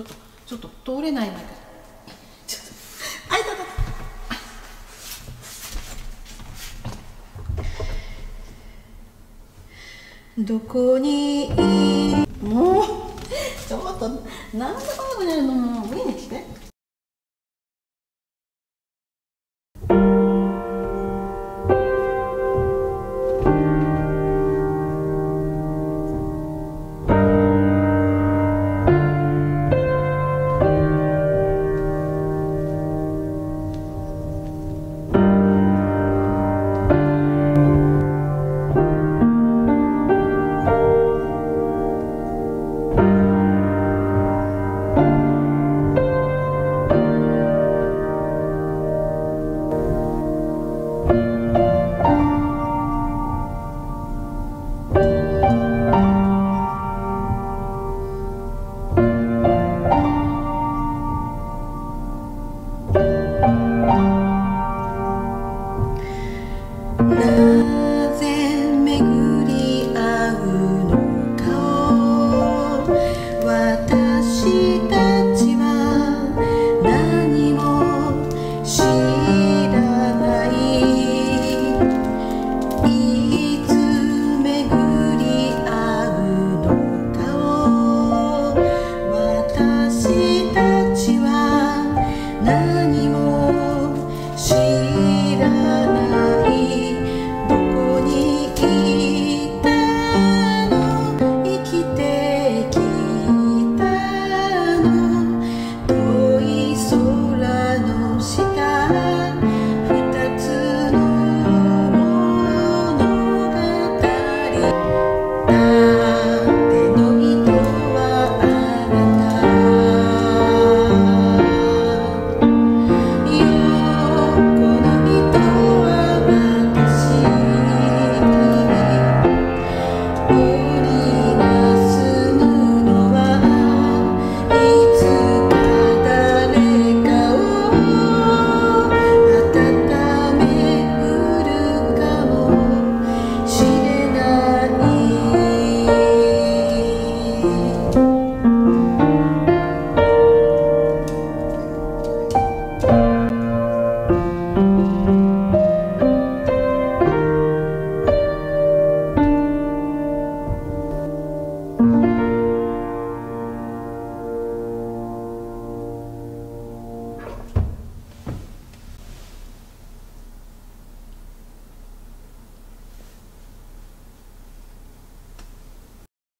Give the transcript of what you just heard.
ょっとちょっと通れないんだけどちょっとあいたた。どこにもうちょっとなんでこんなことやるの？もう